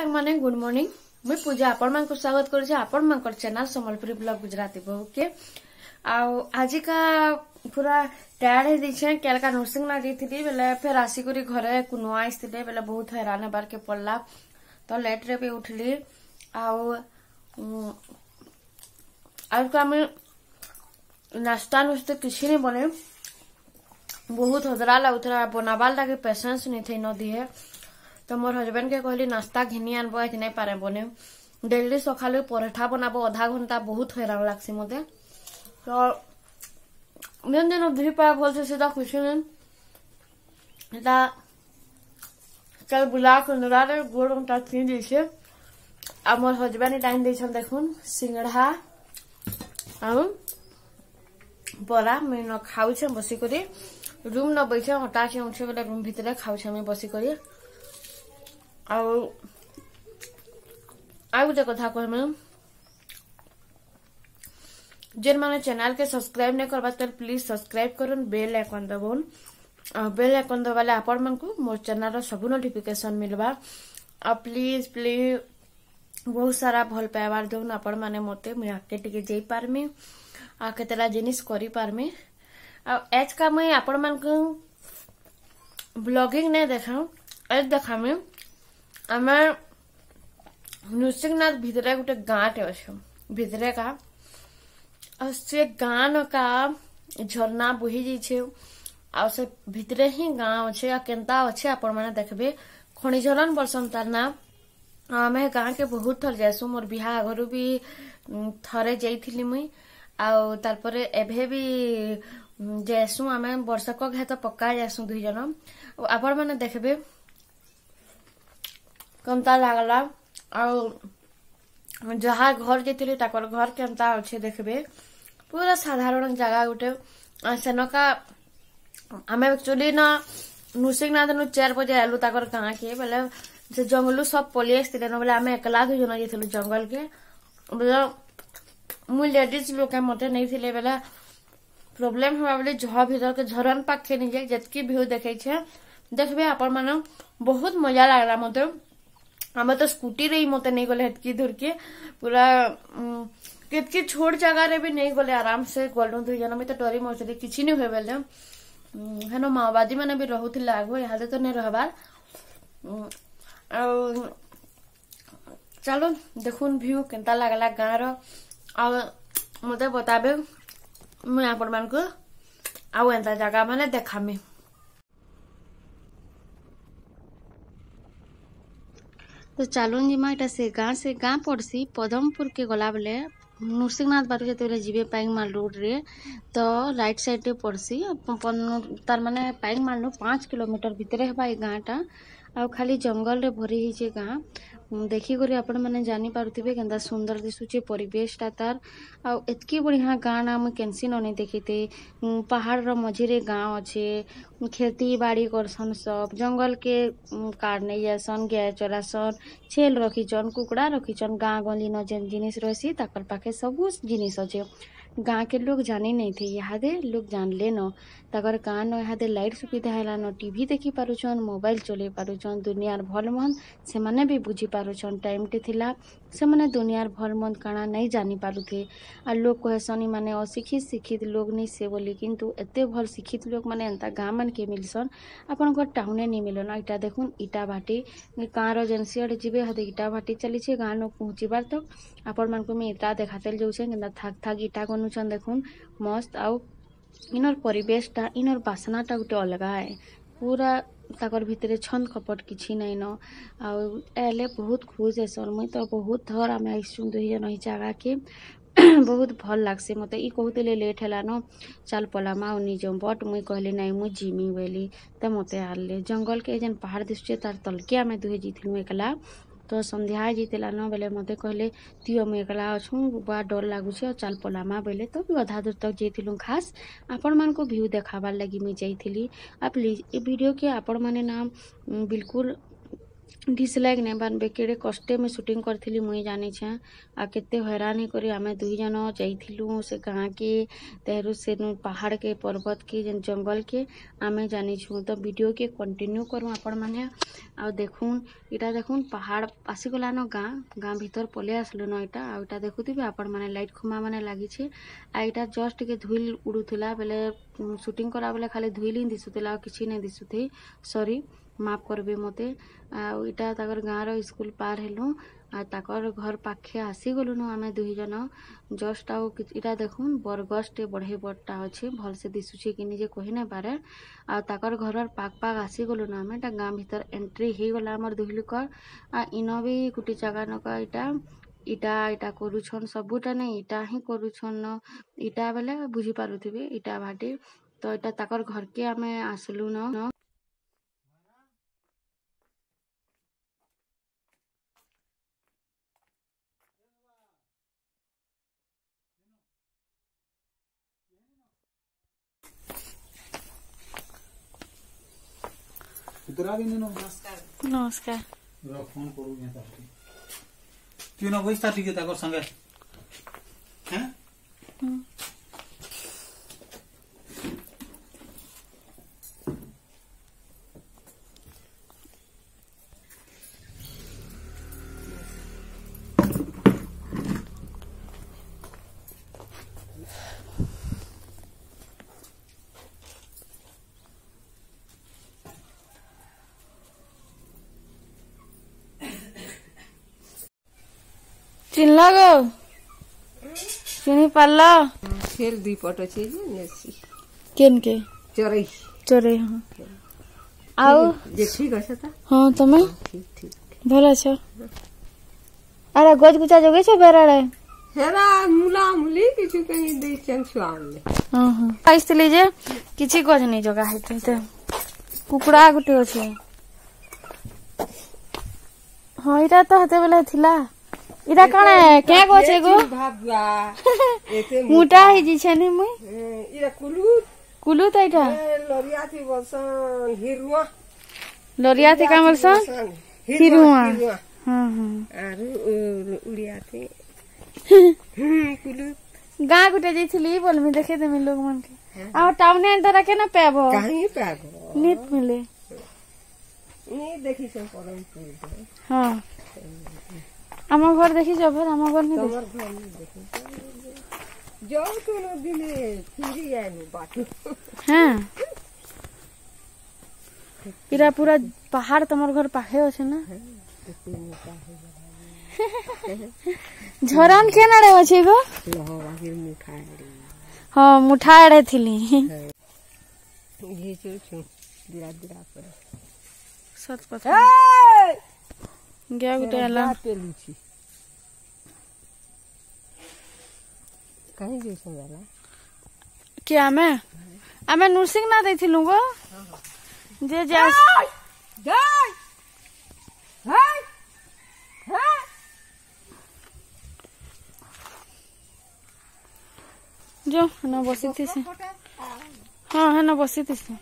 ସାଙ୍ଗମାନେ good morning ମୁଁ ପୂଜା ଆପଣମାନଙ୍କୁ ସ୍ୱାଗତ କରୁଛି ଆପଣମାନଙ୍କର channel Sambalpuri blog Gujarati okay ଆଉ ଆଜିକା ପୁରା ଟାୟାର୍ଡ ହେଇଯାଇଛେ କେଲକା ନର୍ସିଂନା ଯାଇଥିଲି ବେଲେ ଫେର୍ ଆସିକରି ଘରେ କୁନୁଆ ଆସିଥିଲେ ବେଲେ ବହୁତ ହଇରାଣ ହେବାର୍କେ ପଡ଼ଲା ତ ଲେଟ୍ରେ ବି ଉଠିଲି ଆଉ ଆଜକୁ ଆମେ ନାସ୍ତା ନୁସ୍ତା କିଛି ନାଇଁ ବନେ ବହୁତ ହଦରା ଲାଗୁଥିଲା ବନାବାର୍ ଲାଗି ପେସେନ୍ସ ନାଇଁ ଥାଇ ନଦିହେ তো মোর হজবেন্ডকে কহিলি নাস্তা ঘিনি আনবো আজ নাই পারে বনে ডেলি সকালে পরঠা বনাবো অধা ঘন্টা বহুত হইরাণ লাগছে মতে তো যেন যেন ধুই পায় বলছে সেটা খুশি নেন এটা কাল বুলা কুন্দরার গুড় ওটা কিনে দিয়েছে আমার হজবেন্ড টাইম দিয়েছেন দেখুন সিঙ্গড়া আর বরা মুই খাওছে বসি করে রুম ন হটা হঠাৎ উঠে গেলে রুম ভিতরে খাওছে আমি বসি করে ଆଉ ଆଉ ଗୋଟେ କଥା କହିମି ଯେନ୍ମାନେ ଚ୍ୟାନେଲ୍ କେ ସବସ୍କ୍ରାଇବ୍ ନାଇଁ କରବା ତାହେଲେ ପ୍ଲିଜ୍ ସବସ୍କ୍ରାଇବ୍ କରୁନ୍ ବେଲ୍ ଆଇକନ୍ ଦବନ୍ ଆଉ ବେଲ୍ ଆଇକନ୍ ଦବାଲେ ଆପଣମାନଙ୍କୁ ମୋ ଚ୍ୟାନେଲ୍ର ସବୁ ନୋଟିଫିକେସନ୍ ମିଲ୍ବା ଆଉ ପ୍ଲିଜ୍ ପ୍ଲିଜ୍ ବହୁତ ସାରା ଭଲ ପାଇବାର ଦଉନ୍ ଆପଣମାନେ ମୋତେ ମୁଇଁ ଆଗକେ ଟିକେ ଯାଇପାରମି ଆଉ କେତେଟା ଜିନିଷ କରିପାରମି ଆଉ ଏଜ୍ କା ମୁଇଁ ଆପଣମାନଙ୍କୁ ବ୍ଲଗିଂ ନାଇଁ ଦେଖାଉ ଏଜ୍ ଦେଖାମି आम ନୃସିଂହନାଥ ଭିତରେ ଗୋଟେ ଗାଁଟେ ଅଛି ଭିତରେ ଏକା ଆଉ ସେ ଗାଁନ କା ଝର୍ଣା ବୋହି ଯାଇଛେ ଆଉ ସେ ଭିତରେ ହିଁ ଗାଁ ଅଛେ ଆଉ କେନ୍ତା ଅଛେ ଆପଣମାନେ ଦେଖବେ ଖଣିଝରନ ବର୍ଷନ୍ ତାର ନାଁ ଆଉ ଆମେ ଗାଁକେ ବହୁତ ଥର ଯାଏସୁଁ ମୋର ବିହା ଆଗରୁ ବି ଥରେ ଯାଇଥିଲି ମୁଇଁ ଆଉ ତାରପରେ ଏବେ ବି ଯାଏସୁଁ ଆମେ ବର୍ଷକ ଘାତ ପକ୍କା ଯାଏସୁଁ ଦୁଇ ଜଣ ଆପଣମାନେ ଦେଖବେ କେନ୍ତା ଲାଗ୍ଲା ଆଉ ଯାହା ଘର ଯାଇଥିଲି ତାଙ୍କର ଘର କେନ୍ତା ଅଛେ ଦେଖିବେ ପୁରା ସାଧାରଣ ଜାଗା ଗୋଟେ ସେନକା ଆମେ ଆକ୍ଚୁଆଲି ନା ନୃସିଂହନାଥନୁ ଚାରି ବଜେ ଆଇଲୁ ତାଙ୍କର ଗାଁକେ ବେଲେ ସେ ଜଙ୍ଗଲରୁ ସବ ପଲେଇ ଆସିଥିଲେ ନ ବେଲେ ଆମେ ଏକଲା ଦୁଇ ଜଣ ଯାଇଥିଲୁ ଜଙ୍ଗଲକେ ବେଲେ ମୁଇଁ ଲେଡିଜ୍ ଲୋକେ ମତେ ନେଇଥିଲେ ବେଲେ ପ୍ରୋବ୍ଲେମ୍ ହେବା ବେଲେ ଝ ଭିତରକେ ଝରନ୍ ପାଖେ ନିଜେ ଯେତ୍କି ଭିଉ ଦେଖେଇଛେ ଦେଖ୍ବେ ଆପଣମାନେ ବହୁତ ମଜା ଲାଗ୍ଲା ମତେ आम तो स्कूटी रे मत नहीं गले हेटकी धुरकी पूरा कितकी छोट जगह रे भी नहीं गले आराम से गलु दुईजन भी तो डरी मरुचले किसी नहीं हुए बोले हेन माओवादी मैंने भी रोते आगे यहाँ तो नहीं रहबार चलो देखुन भ्यू के लगला गाँव रत बताबे मुझे आपण मानक को आउ एंता जगह मैंने देखामी তো ଚାଲୁନ୍ ଯିମା ଇଟା ସେ ଗାଁ ସେ ଗାଁ ପଡ଼୍ସି ପଦମପୁରକେ ଗଲାବେଲେ ନୃସିଂହନାଥ ବାଟକୁ ଯେତେବେଳେ ଯିବେ ପାଇଙ୍ଗମାଲ ରୋଡ଼ରେ ତ ରାଇଟ୍ ସାଇଡ଼୍ରେ ପଡ଼୍ସି ତାର୍ ମାନେ ପାଇଙ୍ଗମାଲନୁ ପାଞ୍ଚ କିଲୋମିଟର ଭିତରେ ହେବା ଏ ଗାଁଟା ଆଉ ଖାଲି ଜଙ୍ଗଲରେ ଭରି ହେଇଛେ ଗାଁ ଦେଖିକରି ଆପଣମାନେ ଜାଣିପାରୁଥିବେ କେନ୍ତା ସୁନ୍ଦର ଦିଶୁଛେ ପରିବେଶଟା ତାର୍ ଆଉ ଏତ୍କି ବଢ଼ିଆ ଗାଁ'ନା ମୁଇଁ କେନ୍ସି ନନି ଦେଖିତେ ପାହାଡ଼ର ମଝିରେ ଗାଁ ଅଛେ ଖେତି ବାଡ଼ି କର୍ସନ୍ ସବ୍ ଜଙ୍ଗଲ୍କେ କାଟ୍ ନେଇ ଯାଏସନ୍ ଗାଏ ଚରାସନ୍ ଛେଲ୍ ରଖିଛନ୍ କୁକୁଡ଼ା ରଖିଛନ୍ ଗାଁ ଗହଲିନ ଯେନ୍ ଜିନିଷ୍ ରହେସି ତାକର୍ ପାଖେ ସବୁ ଜିନିଷ୍ ଅଛେ गाँव के लोग जानी नहीं थे इहादे लोग जान लेन ତାଙ୍କର ଗାଁନ ଇହାଦେ ଲାଇଟ୍ ସୁବିଧା ହେଲାନ ଟିଭି ଦେଖିପାରୁଛନ୍ ମୋବାଇଲ୍ ଚଲେଇ ପାରୁଛନ୍ ଦୁନିଆର ଭଲ୍ ମନ୍ଦ ସେମାନେ ବି ବୁଝିପାରୁଛନ୍ ଟାଇମ୍ଟେ ଥିଲା ସେମାନେ ଦୁନିଆର ଭଲ୍ ମନ୍ଦ କାଣା ନାଇଁ ଜାନିପାରୁଥେ ଆର୍ ଲୋକ୍ କହେସନ୍ ଇମାନେ ଅଶିକ୍ଷିତ ଶିକ୍ଷିତ ଲୋକ୍ ନେଇ ସେ ବୋଲି କିନ୍ତୁ ଏତେ ଭଲ୍ ଶିକ୍ଷିତ ଲୋକମାନେ ଏନ୍ତା ଗାଁମାନକେ ମିଲ୍ସନ୍ ଆପଣଙ୍କର ଟାଉନ୍ରେ ନେଇ ମିଲନ ଇଟା ଦେଖୁନ୍ ଇଟା ଭାଟି ଗାଁର ଯେନ୍ ସିଆଡ଼େ ଯିବେ ହାତେ ଇଟା ଭାଟି ଚାଲିଛେ ଗାଁନ ପହଞ୍ଚିବାର ତକ୍ ଆପଣମାନଙ୍କୁ ମୁଇଁ ଇଟା ଦେଖାତେଲ୍ ଯାଉଛେଁ କେନ୍ତା ଥାକ୍ ଥାକ୍ ଇଟାକୁ ବନଉଛନ୍ ଦେଖୁନ୍ ମସ୍ତ ଆଉ ଇନର୍ ପରିବେଶଟା ଇନର୍ ବାସ୍ନାଟା ଗୋଟେ ଅଲଗା ଏ ପୁରା ତାକର୍ ଭିତରେ ଛନ୍ଦ କପଟ୍ କିଛି ନାଇଁନ ଆଉ ଏଲେ ବହୁତ ଖୁସ୍ ହେସନ୍ ମୁଇଁ ତ ବହୁତ ଥର ଆମେ ଆଇସୁଁ ଦୁଇଜଣ ଏଇ ଜାଗାକେ ବହୁତ ଭଲ୍ ଲାଗ୍ସି ମୋତେ ଇ କହୁଥିଲେ ଲେଟ୍ ହେଲାନ ଚାଲ୍ ପଲାମା ଆଉ ନିଜମ୍ ବଟ୍ ମୁଇଁ କହିଲି ନାଇଁ ମୁଇଁ ଯିମି ବୋଲି ତ ମୋତେ ଆଣିଲେ ଜଙ୍ଗଲକେ ଯେନ୍ ପାହାଡ଼ ଦିଶୁଛେ ତାର୍ ତଲ୍କେ ଆମେ ଦୁହେଁ ଯାଇଥିଲୁ ଏକଲା ତ ସନ୍ଧ୍ୟା ହେଇଯାଇଥିଲା ନ ବେଲେ ମୋତେ କହିଲେ ତିଅ ମୁଇଁ ଏକଲା ଅଛୁଁ ବା ଡର ଲାଗୁଛେ ଆଉ ଚାଲ ପଲାମା ବେଲେ ତ ଅଧା ଦୂର ତକ୍ ଯାଇଥିଲୁ ଖାସ୍ ଆପଣମାନଙ୍କୁ ଭ୍ୟୁ ଦେଖାବାର୍ ଲାଗି ମୁଇଁ ଯାଇଥିଲି ଆଉ ପ୍ଲିଜ୍ ଏ ଭିଡ଼ିଓକେ ଆପଣମାନେ ନା ବିଲକୁଲ ডিসলাইক ନେବାର୍ ବେକେଡ଼େ କଷ୍ଟେ ମୁଇଁ ସୁଟିଂ କରିଥିଲି ମୁଇଁ ଜାନିଛେଁ ଆଉ କେତେ ହଇରାଣ ହେଇକରି ଆମେ ଦୁଇଜଣ ଯାଇଥିଲୁଁ ସେ ଗାଁ'କେ ତେହେରୁ ସେନୁ ପାହାଡ଼୍କେ ପର୍ବତ୍କେ ଯେନ୍ ଜଙ୍ଗଲ୍କେ ଆମେ ଜାନିଛୁଁ ତ ଭିଡ଼ିଓକେ କଣ୍ଟିନ୍ୟୁ କରୁଁ ଆପଣମାନେ ଆଉ ଦେଖୁନ୍ ଇଟା ଦେଖୁନ୍ ପାହାଡ଼୍ ଆସିଗଲାନ ଗାଁ ଗାଁ ଭିତର୍ ପଲେଇ ଆସ୍ଲୁନ ଇଟା ଆଉ ଇଟା ଦେଖୁଥିବେ ଆପଣମାନେ ଲାଇଟ୍ ଖୁମାମାନେ ଲାଗିଛେ ଆଉ ଇଟା ଜଷ୍ଟ୍ ଟିକେ ଧୁଇଲ୍ ଉଡ଼ୁଥିଲା ବେଲେ ସୁଟିଂ କଲାବେଲେ ଖାଲି ଧୁଇଲ୍ ହିଁ ଦିଶୁଥିଲା ଆଉ କିଛି ନାଇଁ ଦିଶୁଥାଇ ସରି ମାଫ୍ କରିବେ ମୋତେ ଆଉ ଇଟା ତାଙ୍କର ଗାଁର ସ୍କୁଲ୍ ପାର୍ ହେଲୁ ଆଉ ତାଙ୍କର ଘର ପାଖେ ଆସିଗଲୁନୁ ଆମେ ଦୁଇ ଜଣ ଜଷ୍ଟ ଆଉ ଇଟା ଦେଖୁନ୍ ବରଗଛଟେ ବଢ଼େଇ ବଡ଼ଟା ଅଛି ଭଲସେ ଦିଶୁଛି କି ନିଜେ କହି ନାଇଁ ପାରେ ଆଉ ତାଙ୍କର ଘରର ପାଖ ପାଖ ଆସିଗଲୁନୁ ଆମେ ଇଟା ଗାଁ ଭିତରେ ଏଣ୍ଟ୍ରି ହେଇଗଲା ଆମର ଦୁଇ ଲୋକର୍ ଆଉ ଇନ ବି ଗୁଟେ ଜାଗାନକ ଇଟା ଇଟା ଇଟା କରୁଛନ୍ ସବୁଟା ନାଇଁ ଇଟା ହିଁ କରୁଛନ୍ ଇଟା ବେଲେ ବୁଝିପାରୁଥିବେ ଇଟା ଭାଟି ତ ଇଟା ତାଙ୍କର ଘରକେ ଆମେ ଆସିଲୁ ନ कुरा नमस्कार र फोन करू यहाँ त्यो नभई साथी के त চিনলা গো চিনি পারলা ফের দুই পট আছে যে নেছি কেন কে চরাই চরাই হ্যাঁ আও যে ঠিক আছে তা হ্যাঁ তুমি ঠিক ঠিক ভালো আছো আরে গজ গুচা জগেছো বেরাড়ে হেরা মুলা মুলি কিছু কই দেইছেন ছুয়ালে হ্যাঁ হ্যাঁ আইছলি যে কিছু গজ নাই জগা হইতে তে কুকুড়া গুটি আছে ହଁ ଏଇଟା ତ ସେତେବେଳେ ଥିଲା इधर कौन है क्या गो छे गो मोटा ही जी छने मुई हाँ, इधर कुलू कुलू त तो इटा हाँ, लोरिया थी बसन हिरुआ लोरिया थी का बोलसन हिरुआ हां हां आरो उड़िया थी हाँ, कुलू गां गुटे जइथिली बोलमी देखे देमी लोग मन के आ टाउने अंदर के ना पेबो काहे पेबो नीत मिले नी देखि से परम हां আমার ঘর দেখি জবের আমার ঘর নেই জব কোনো দিনে ফিরে যায়নি বাকি হ্যাঁ এরা পুরা পাহাড় তোমার ঘর পাখে আছে না হ্যাঁ, ଗ୍ୟା ଗୋଟେ ହେଲା ପେଲୁଛି କାହିଁକି ସଜାଲା କି ଆମେ ଆମେ ନୃସିଂନା ଦେଇଥିଲୁ ଗୋ ଯେ जो हेन बसी थी से हाँ हेन बसी थी से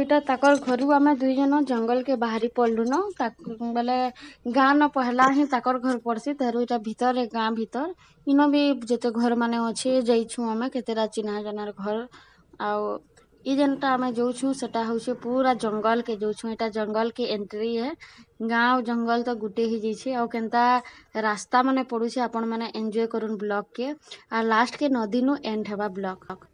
ଦୁଇଟା ତାକର୍ ଘରୁ ଆମେ ଦୁଇ ଜଣ ଜଙ୍ଗଲ୍କେ ବାହାରି ପଡ଼୍ଲୁନ ବେଲେ ଗାଁନ ପହଲା ହିଁ ତାକର୍ ଘର୍ ପଡ଼୍ସି ତେହରୁ ଇଟା ଭିତରେ ଗାଁ ଭିତର୍ ଇନ ବି ଯେତେ ଘର୍ମାନେ ଅଛେ ଯାଇଛୁଁ ଆମେ କେତେଟା ଚିହ୍ନାଜନାର୍ ଘର୍ ଆଉ ଇ ଯେନ୍ଟା ଆମେ ଯଉଛୁଁ ସେଟା ହଉଛେ ପୁରା ଜଙ୍ଗଲ୍କେ ଯଉଛୁଁ ଇଟା ଜଙ୍ଗଲ୍କେ ଏଣ୍ଟ୍ରି ଏ ଗାଁ ଆଉ ଜଙ୍ଗଲ୍ ତ ଗୁଟେ ହେଇଯାଇଛେ ଆଉ କେନ୍ତା ରାସ୍ତାମାନେ ପଡ଼ୁଛେ ଆପଣମାନେ ଏନ୍ଜୟ କରୁନ୍ ବ୍ଲଗ୍କେ ଆର୍ ଲାଷ୍ଟ୍କେ ନଦୀନୁ ଏଣ୍ଡ୍ ହେବା ବ୍ଲଗ୍